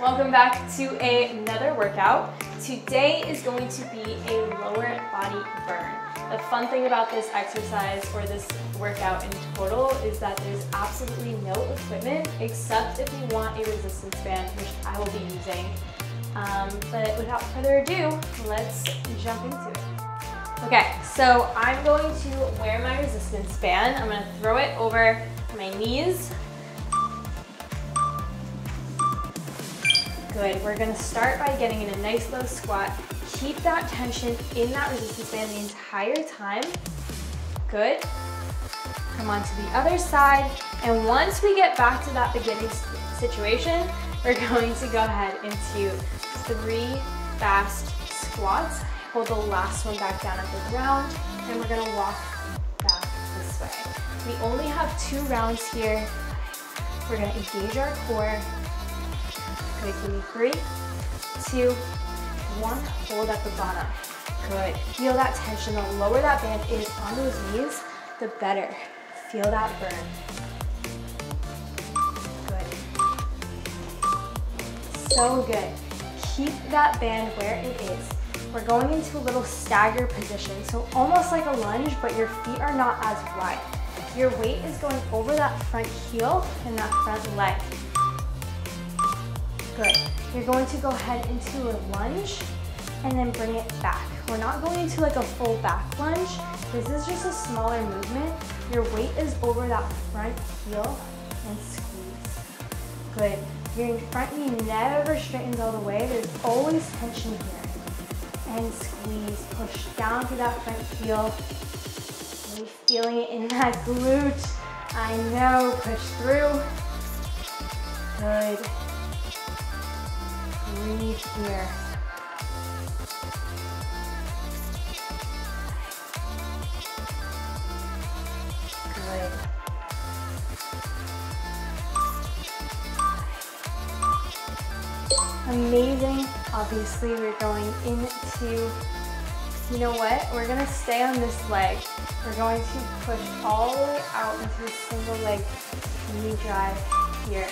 welcome back to another workout. Today is going to be a lower body burn. The fun thing about this exercise or this workout in total is that there's absolutely no equipment except if you want a resistance band, which I will be using. Um, but without further ado, let's jump into it. Okay, so I'm going to wear my resistance band. I'm gonna throw it over my knees Good, we're gonna start by getting in a nice low squat. Keep that tension in that resistance band the entire time. Good. Come on to the other side. And once we get back to that beginning situation, we're going to go ahead into three fast squats. Hold the last one back down at the ground, and we're gonna walk back this way. We only have two rounds here. We're gonna engage our core, Good, give me three, two, one. Hold at the bottom. Good. Feel that tension. The lower that band is on those knees, the better. Feel that burn. Good. So good. Keep that band where it is. We're going into a little stagger position, so almost like a lunge, but your feet are not as wide. Your weight is going over that front heel and that front leg. Good. You're going to go ahead into a lunge and then bring it back. We're not going into like a full back lunge. This is just a smaller movement. Your weight is over that front heel and squeeze. Good. Your front knee never straightens all the way. There's always tension here. And squeeze. Push down through that front heel. Really feeling it in that glute. I know. Push through. Good breathe here. Good. Amazing. Obviously, we're going into, you know what? We're gonna stay on this leg. We're going to push all the way out into a single leg knee drive here.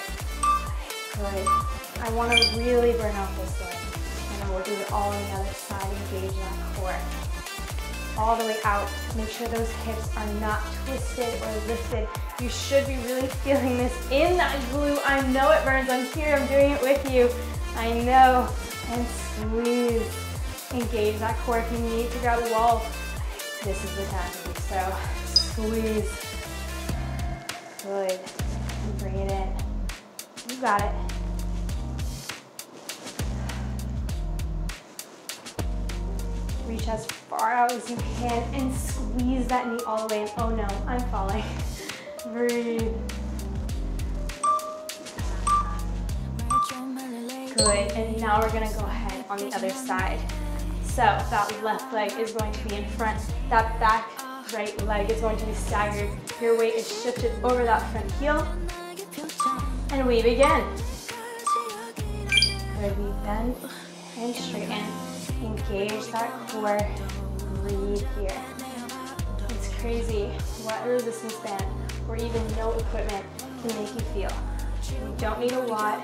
Good. I want to really burn out this leg. And then we'll do it all on the other side, engage that core. All the way out. Make sure those hips are not twisted or lifted. You should be really feeling this in that glute. I know it burns. I'm here. I'm doing it with you. I know. And squeeze. Engage that core. If you need to grab a wall, this is the time to do so. Squeeze. Good. And bring it in. You got it. As far out as you can and squeeze that knee all the way in. Oh no, I'm falling. Breathe. Good, and now we're gonna go ahead on the other side. So that left leg is going to be in front. That back right leg is going to be staggered. Your weight is shifted over that front heel. And we begin. Good, we bend and straighten. Engage that core, breathe here. It's crazy what a resistance band or even no equipment can make you feel. You don't need a lot.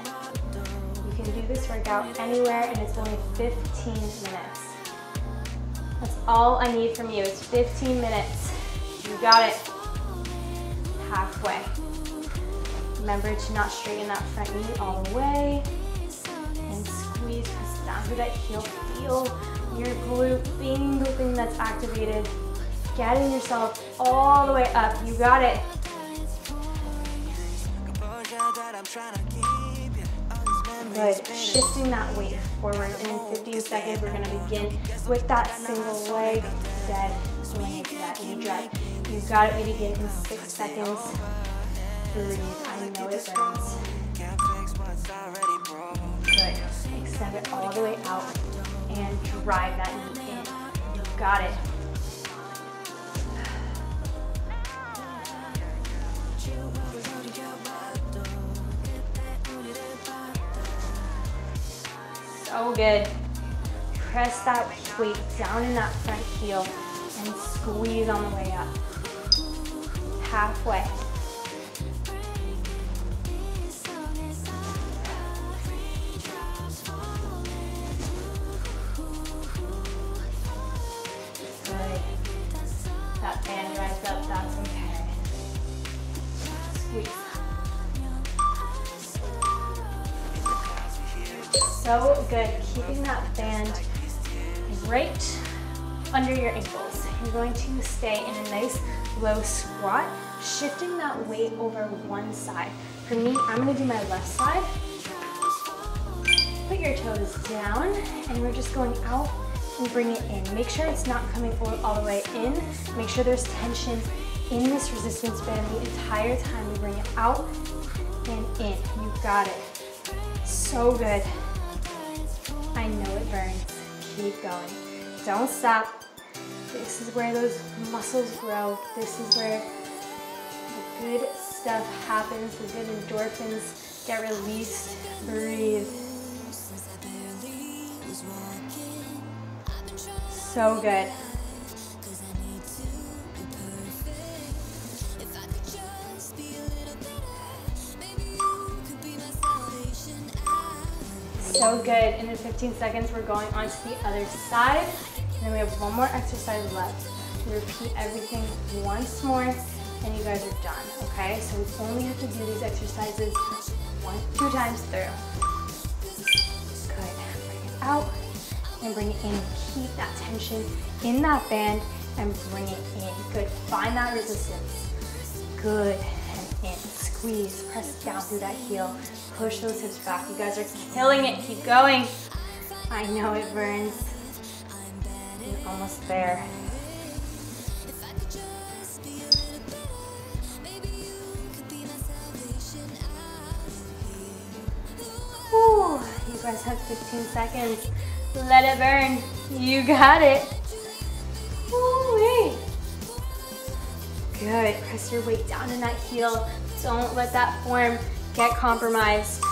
You can do this workout anywhere and it's only 15 minutes. That's all I need from you is 15 minutes. You got it. Halfway. Remember to not straighten that front knee all the way squeeze through that heel feel your glute being the thing that's activated. Getting yourself all the way up. You got it. Good. Shifting that weight forward. And in 15 seconds, we're going to begin with that single leg dead. You got it. We begin in six seconds. Breathe. I know it burns. Extend it all the way out and drive that knee in. You got it. So good. Press that weight down in that front heel and squeeze on the way up. Halfway. So good. Keeping that band right under your ankles. You're going to stay in a nice low squat, shifting that weight over one side. For me, I'm gonna do my left side. Put your toes down, and we're just going out and bring it in. Make sure it's not coming all the way in. Make sure there's tension in this resistance band the entire time. We bring it out and in. You got it. So good. I know it burns. Keep going. Don't stop. This is where those muscles grow. This is where the good stuff happens. The good endorphins get released. Breathe. So good. So good. In the 15 seconds, we're going on to the other side. And then we have one more exercise left. We repeat everything once more and you guys are done, okay? So we only have to do these exercises one, two times through. Good. Bring it out and bring it in. Keep that tension in that band and bring it in. Good. Find that resistance. Good. And in. Squeeze. Press down through that heel. Push those hips back. You guys are killing it. Keep going. I know it burns. You're almost there. You guys have 15 seconds. Let it burn. You got it. Ooh, Good. Press your weight down in that heel. Don't let that form get compromised.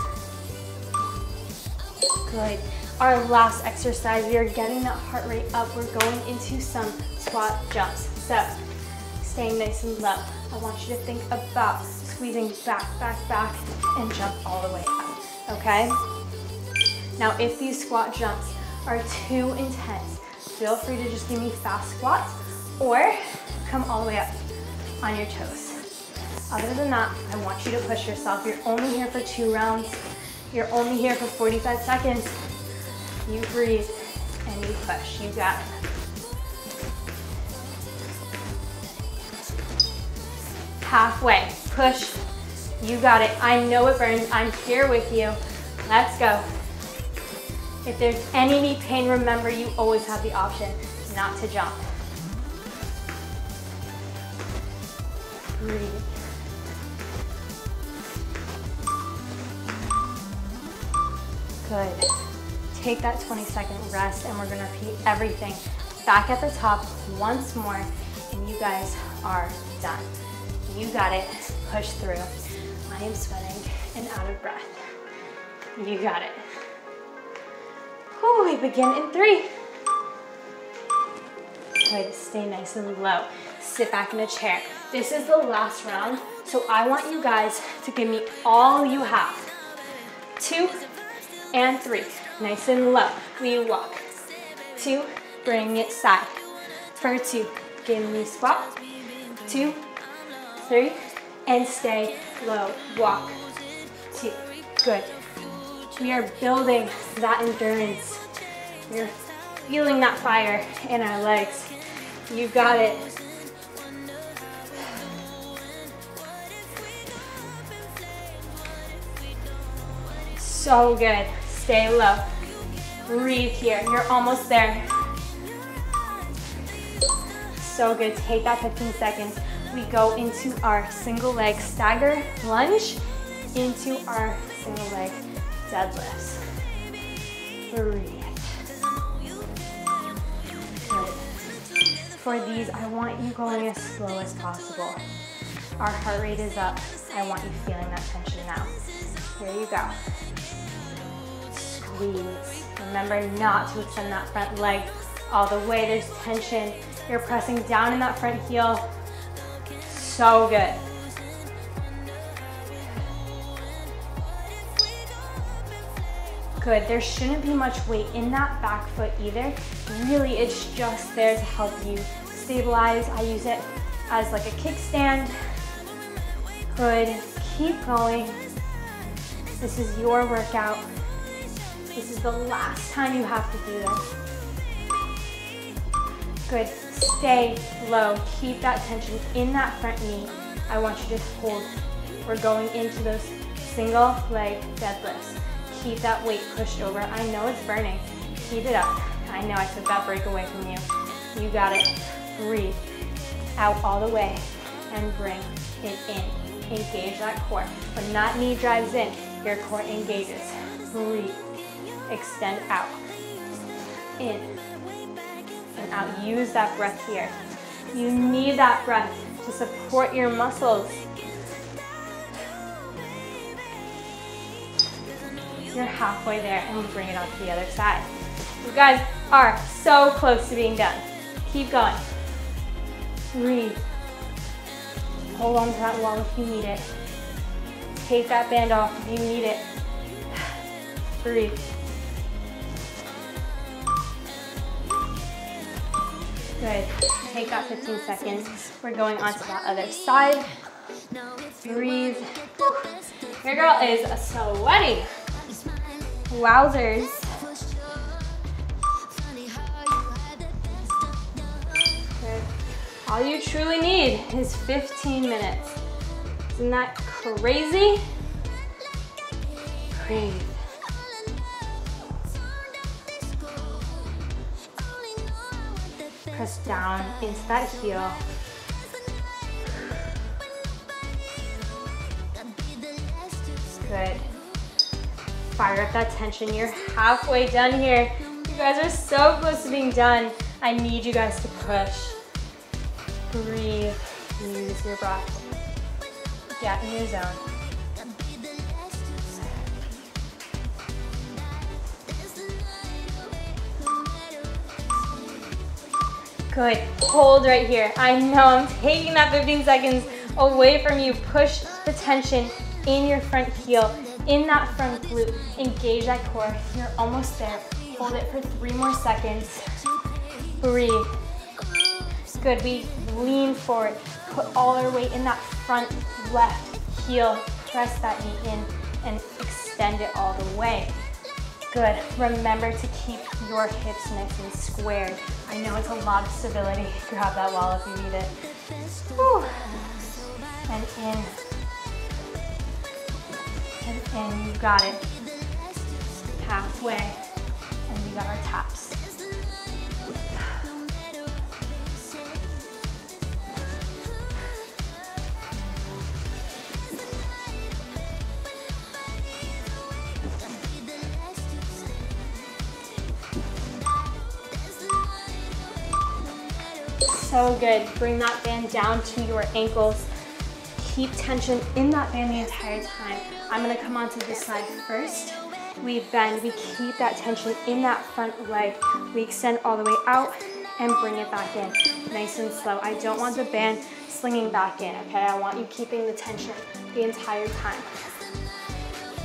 Good. Our last exercise, we are getting that heart rate up. We're going into some squat jumps. So, staying nice and low. I want you to think about squeezing back, back, back, and jump all the way up, okay? Now, if these squat jumps are too intense, feel free to just give me fast squats or come all the way up on your toes. Other than that, I want you to push yourself. You're only here for two rounds. You're only here for 45 seconds. You breathe and you push. You got it. Halfway, push. You got it. I know it burns. I'm here with you. Let's go. If there's any knee pain, remember you always have the option not to jump. Breathe. Good. Take that 20 second rest and we're gonna repeat everything back at the top once more and you guys are done. You got it, push through. I am sweating and out of breath. You got it. Whew, we begin in three. Good, stay nice and low. Sit back in a chair. This is the last round, so I want you guys to give me all you have. Two and three. Nice and low. We walk. Two, bring it side. For two, give me squat. Two, three, and stay low. Walk. Two. Good. We are building that endurance. We're feeling that fire in our legs. You got it. So good. Stay low. Breathe here. You're almost there. So good. Take that 15 seconds. We go into our single leg stagger lunge into our single leg deadlifts. Breathe. Good. For these, I want you going as slow as possible. Our heart rate is up. I want you feeling that tension now. Here you go Remember not to extend that front leg all the way. There's tension. You're pressing down in that front heel. So good. Good, there shouldn't be much weight in that back foot either. Really, it's just there to help you stabilize. I use it as like a kickstand. Good, keep going. This is your workout. This is the last time you have to do this. Good. Stay low. Keep that tension in that front knee. I want you to hold. We're going into those single leg deadlifts. Keep that weight pushed over. I know it's burning. Keep it up. I know I took that break away from you. You got it. Breathe. Out all the way and bring it in. Engage that core. When that knee drives in, your core engages. Breathe. Extend out. In and out. Use that breath here. You need that breath to support your muscles. You're halfway there and bring it on to the other side. You guys are so close to being done. Keep going. Breathe. Hold on to that wall if you need it. Take that band off if you need it. Breathe. Good. Take that 15 seconds. We're going on to that other side. Breathe. Your girl is sweaty. Wowzers. Good. All you truly need is 15 minutes. Isn't that crazy? Breathe. Press down into that heel. Good. Fire up that tension. You're halfway done here. You guys are so close to being done. I need you guys to push. Breathe. Use your breath. Get in your zone. Good, hold right here. I know I'm taking that 15 seconds away from you. Push the tension in your front heel, in that front glute. Engage that core. You're almost there. Hold it for three more seconds. Breathe. Good, we lean forward. Put all our weight in that front left heel. Press that knee in and extend it all the way. Good. Remember to keep your hips nice and squared. I know it's a lot of stability. Grab that wall if you need it. Whew. And in. And in. You got it. Halfway. And we got our taps. So good. Bring that band down to your ankles. Keep tension in that band the entire time. I'm gonna come onto this side first. We bend, we keep that tension in that front leg. We extend all the way out and bring it back in. Nice and slow. I don't want the band slinging back in, okay? I want you keeping the tension the entire time.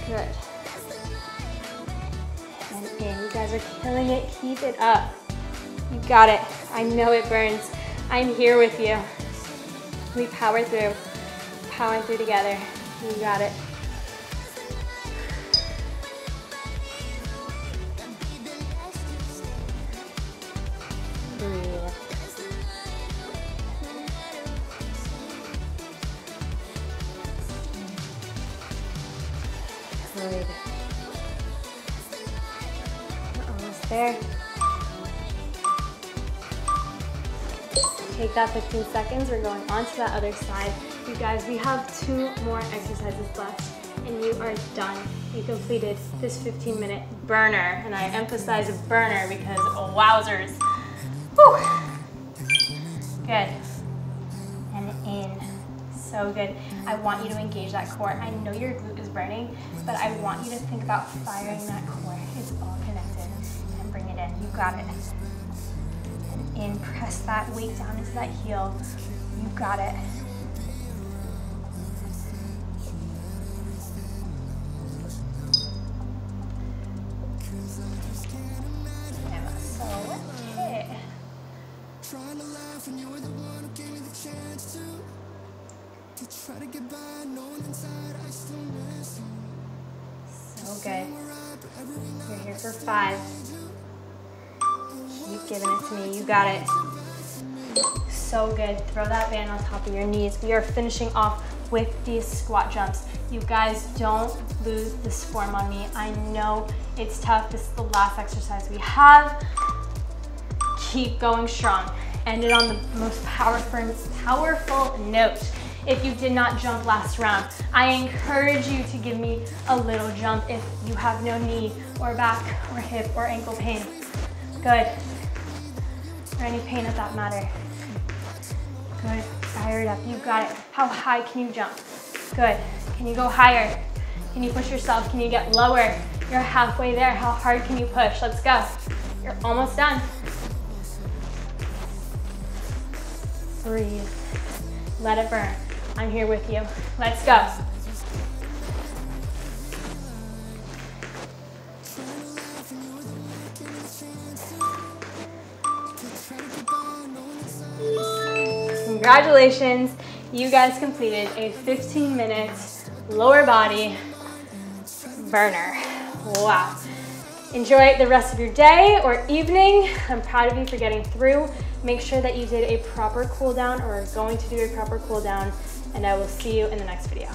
Good. And in, you guys are killing it. Keep it up. You got it. I know it burns. I'm here with you. We power through, powering through together. You got it. Breathe. That 15 seconds. We're going on to that other side. You guys, we have two more exercises left and you are done. You completed this 15 minute burner. And I emphasize a burner because wowzers. Whew. Good. And in. So good. I want you to engage that core. I know your glute is burning, but I want you to think about firing that core. It's all connected. And bring it in. You got it in, press that weight down into that heel. You got it. So good. You're here for five. Giving it to me. You got it. So good. Throw that band on top of your knees. We are finishing off with these squat jumps. You guys don't lose this form on me. I know it's tough. This is the last exercise we have. Keep going strong. End it on the most powerful, powerful note. If you did not jump last round, I encourage you to give me a little jump if you have no knee or back or hip or ankle pain. Good. Or any pain at that matter. Good. Fire it up. You got it. How high can you jump? Good. Can you go higher? Can you push yourself? Can you get lower? You're halfway there. How hard can you push? Let's go. You're almost done. Breathe. Let it burn. I'm here with you. Let's go. Congratulations, you guys completed a 15 minute lower body burner. Wow. Enjoy the rest of your day or evening. I'm proud of you for getting through. Make sure that you did a proper cool down or are going to do a proper cool down and I will see you in the next video.